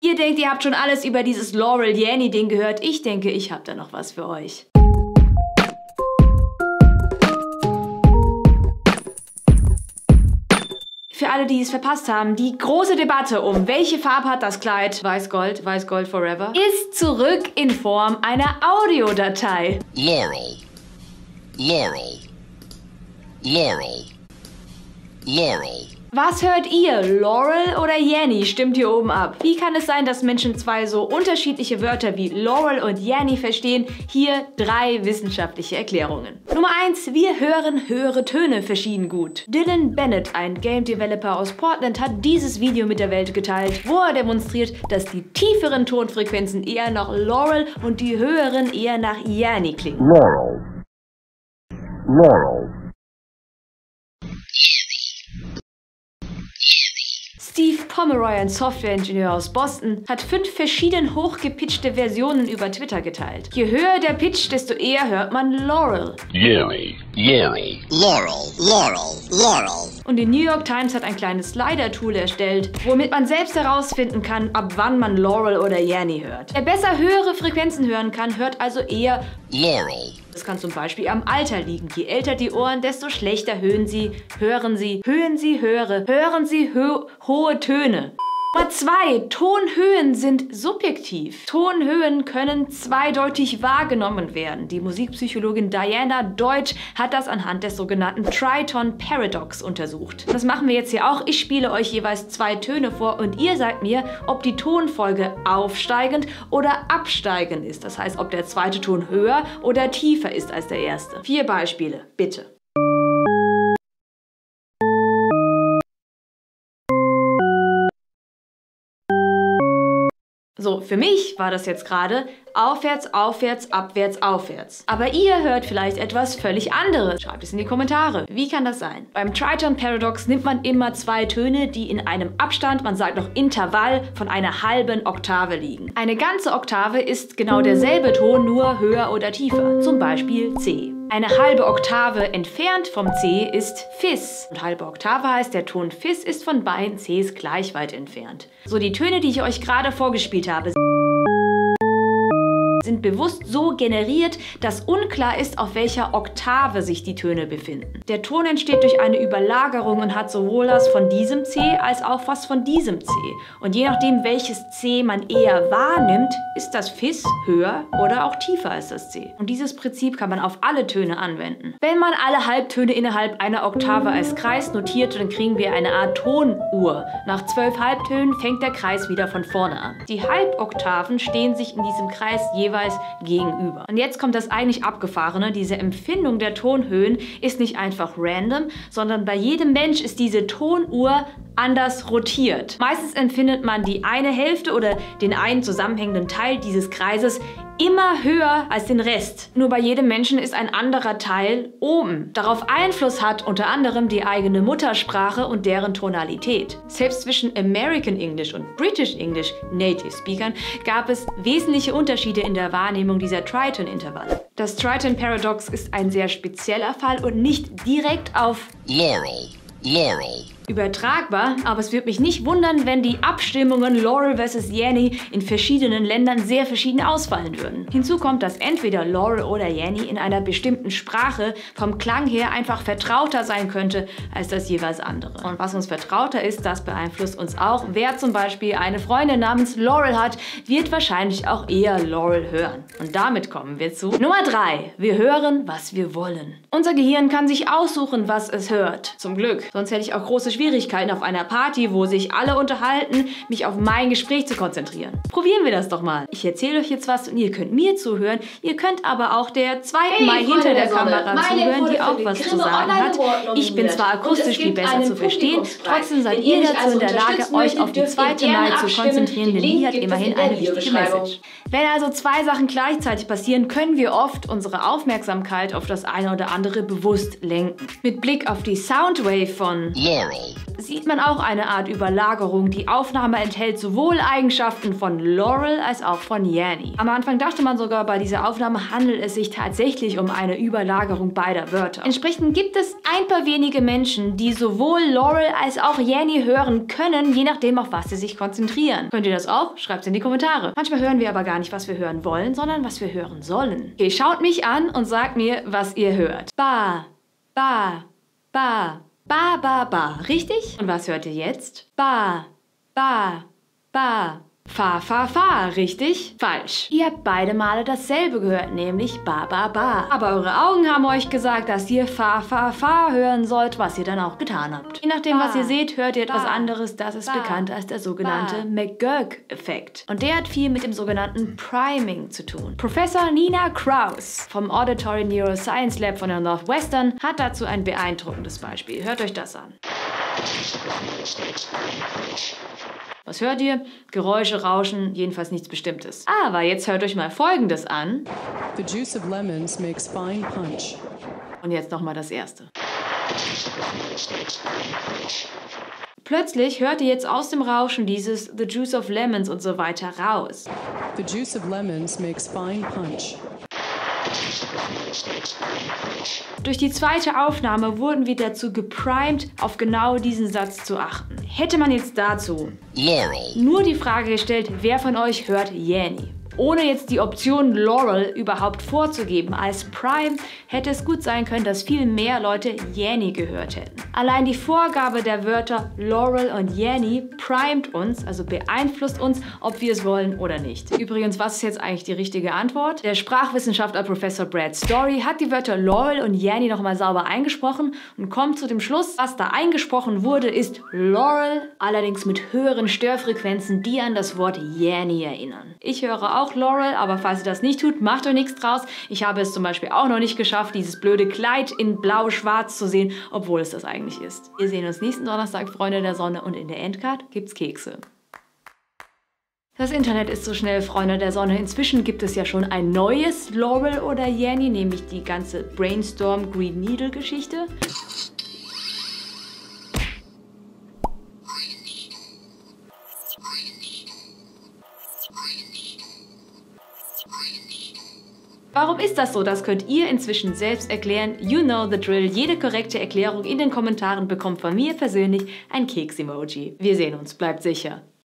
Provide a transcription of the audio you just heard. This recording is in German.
Ihr denkt, ihr habt schon alles über dieses Laurel Yanny Ding gehört. Ich denke, ich habe da noch was für euch. Für alle, die es verpasst haben, die große Debatte um welche Farbe hat das Kleid, Weiß-Gold, Weiß-Gold Forever, ist zurück in Form einer Audiodatei. Laurel. Laurel. Laurel. Laurel. Was hört ihr? Laurel oder Yanny? Stimmt hier oben ab. Wie kann es sein, dass Menschen zwei so unterschiedliche Wörter wie Laurel und Yanny verstehen? Hier drei wissenschaftliche Erklärungen. Nummer 1. Wir hören höhere Töne verschieden gut. Dylan Bennett, ein Game Developer aus Portland, hat dieses Video mit der Welt geteilt, wo er demonstriert, dass die tieferen Tonfrequenzen eher nach Laurel und die höheren eher nach Yanny klingen. Laurel. Laurel. Pomeroy, ein Softwareingenieur aus Boston, hat fünf verschieden hochgepitchte Versionen über Twitter geteilt. Je höher der Pitch, desto eher hört man Laurel. Yanny. Yanny. Laurel. Laurel. Laurel. Und die New York Times hat ein kleines Slider-Tool erstellt, womit man selbst herausfinden kann, ab wann man Laurel oder Yanny hört. Wer besser höhere Frequenzen hören kann, hört also eher Laurel. Das kann zum Beispiel am Alter liegen. Je älter die Ohren, desto schlechter hören sie, hören sie, hören sie, höre, hören sie hö hohe Töne. Nummer 2. Tonhöhen sind subjektiv. Tonhöhen können zweideutig wahrgenommen werden. Die Musikpsychologin Diana Deutsch hat das anhand des sogenannten Triton Paradox untersucht. Das machen wir jetzt hier auch. Ich spiele euch jeweils zwei Töne vor und ihr sagt mir, ob die Tonfolge aufsteigend oder absteigend ist. Das heißt, ob der zweite Ton höher oder tiefer ist als der erste. Vier Beispiele, bitte. So, für mich war das jetzt gerade aufwärts, aufwärts, abwärts, aufwärts. Aber ihr hört vielleicht etwas völlig anderes. Schreibt es in die Kommentare. Wie kann das sein? Beim Triton Paradox nimmt man immer zwei Töne, die in einem Abstand, man sagt noch Intervall, von einer halben Oktave liegen. Eine ganze Oktave ist genau derselbe Ton, nur höher oder tiefer. Zum Beispiel C. Eine halbe Oktave entfernt vom C ist Fis. Und halbe Oktave heißt, der Ton Fis ist von beiden Cs gleich weit entfernt. So, die Töne, die ich euch gerade vorgespielt habe, sind bewusst so generiert, dass unklar ist, auf welcher Oktave sich die Töne befinden. Der Ton entsteht durch eine Überlagerung und hat sowohl was von diesem C als auch was von diesem C. Und je nachdem, welches C man eher wahrnimmt, ist das Fis höher oder auch tiefer als das C. Und dieses Prinzip kann man auf alle Töne anwenden. Wenn man alle Halbtöne innerhalb einer Oktave als Kreis notiert, dann kriegen wir eine Art Tonuhr. Nach zwölf Halbtönen fängt der Kreis wieder von vorne an. Die Halboktaven stehen sich in diesem Kreis jeweils gegenüber. Und jetzt kommt das eigentlich Abgefahrene. Diese Empfindung der Tonhöhen ist nicht einfach random, sondern bei jedem Mensch ist diese Tonuhr anders rotiert. Meistens empfindet man die eine Hälfte oder den einen zusammenhängenden Teil dieses Kreises immer höher als den Rest. Nur bei jedem Menschen ist ein anderer Teil oben. Darauf Einfluss hat unter anderem die eigene Muttersprache und deren Tonalität. Selbst zwischen American English und British English Native Speakern gab es wesentliche Unterschiede in der Wahrnehmung dieser Triton-Intervalle. Das Triton Paradox ist ein sehr spezieller Fall und nicht direkt auf Laurel. Laurel. Übertragbar, aber es würde mich nicht wundern, wenn die Abstimmungen Laurel vs. Yanny in verschiedenen Ländern sehr verschieden ausfallen würden. Hinzu kommt, dass entweder Laurel oder Yanny in einer bestimmten Sprache vom Klang her einfach vertrauter sein könnte als das jeweils andere. Und was uns vertrauter ist, das beeinflusst uns auch. Wer zum Beispiel eine Freundin namens Laurel hat, wird wahrscheinlich auch eher Laurel hören. Und damit kommen wir zu Nummer 3. Wir hören, was wir wollen. Unser Gehirn kann sich aussuchen, was es hört. Zum Glück. Sonst hätte ich auch große Schwierigkeiten auf einer Party, wo sich alle unterhalten, mich auf mein Gespräch zu konzentrieren. Probieren wir das doch mal. Ich erzähle euch jetzt was und ihr könnt mir zuhören. Ihr könnt aber auch der zweiten Hey, Mal Freunde hinter der der. Kamera Meine zuhören, die auch was zu sagen hat. Ich bin zwar akustisch viel besser zu verstehen, trotzdem seid ihr dazu in also der Lage, unterstützen euch auf die zweite Mal zu konzentrieren, denn Den die hat immerhin eine wichtige. Message. Wenn also zwei Sachen gleichzeitig passieren, können wir oft unsere Aufmerksamkeit auf das eine oder andere bewusst lenken. Mit Blick auf die Soundwave von Laurel. Sieht man auch eine Art Überlagerung. Die Aufnahme enthält sowohl Eigenschaften von Laurel als auch von Yanny. Am Anfang dachte man sogar, bei dieser Aufnahme handelt es sich tatsächlich um eine Überlagerung beider Wörter. Entsprechend gibt es ein paar wenige Menschen, die sowohl Laurel als auch Yanny hören können, je nachdem, auf was sie sich konzentrieren. Könnt ihr das auch? Schreibt es in die Kommentare. Manchmal hören wir aber gar nicht, was wir hören wollen, sondern was wir hören sollen. Okay, schaut mich an und sagt mir, was ihr hört. Ba, ba, ba, ba, ba, ba. Richtig? Und was hört ihr jetzt? Ba, ba, ba. Fa, fa, fa, richtig? Falsch. Ihr habt beide Male dasselbe gehört, nämlich ba, ba, ba. Aber eure Augen haben euch gesagt, dass ihr fa, fa, fa hören sollt, was ihr dann auch getan habt. Je nachdem, was ihr seht, hört ihr etwas anderes. Das ist bekannt als der sogenannte McGurk-Effekt. Und der hat viel mit dem sogenannten Priming zu tun. Professor Nina Kraus vom Auditory Neuroscience Lab von der Northwestern hat dazu ein beeindruckendes Beispiel. Hört euch das an. Was hört ihr? Geräusche, Rauschen, jedenfalls nichts Bestimmtes. Aber jetzt hört euch mal Folgendes an. The juice of lemons makes fine punch. Und jetzt nochmal das erste. Plötzlich hört ihr jetzt aus dem Rauschen dieses The Juice of Lemons und so weiter raus. The juice of lemons makes fine punch. Durch die zweite Aufnahme wurden wir dazu geprimed, auf genau diesen Satz zu achten. Hätte man jetzt dazu Laurel. nur die Frage gestellt, wer von euch hört Yanny? Ohne jetzt die Option Laurel überhaupt vorzugeben als Prime, hätte es gut sein können, dass viel mehr Leute Yanny gehört hätten. Allein die Vorgabe der Wörter Laurel und Yanny primet uns, also beeinflusst uns, ob wir es wollen oder nicht. Übrigens, was ist jetzt eigentlich die richtige Antwort? Der Sprachwissenschaftler Professor Brad Story hat die Wörter Laurel und Yanny nochmal sauber eingesprochen und kommt zu dem Schluss, was da eingesprochen wurde, ist Laurel, allerdings mit höheren Störfrequenzen, die an das Wort Yanny erinnern. Ich höre auch Laurel, aber falls ihr das nicht tut, macht euch nichts draus. Ich habe es zum Beispiel auch noch nicht geschafft, dieses blöde Kleid in blau-schwarz zu sehen, obwohl es das eigentlich ist. Wir sehen uns nächsten Donnerstag, Freunde der Sonne, und in der Endcard gibt's Kekse. Das Internet ist so schnell, Freunde der Sonne. Inzwischen gibt es ja schon ein neues Laurel oder Yanny, nämlich die ganze Brainstorm Green Needle Geschichte. Warum ist das so? Das könnt ihr inzwischen selbst erklären. You know the drill. Jede korrekte Erklärung in den Kommentaren bekommt von mir persönlich ein Keks-Emoji. Wir sehen uns. Bleibt sicher.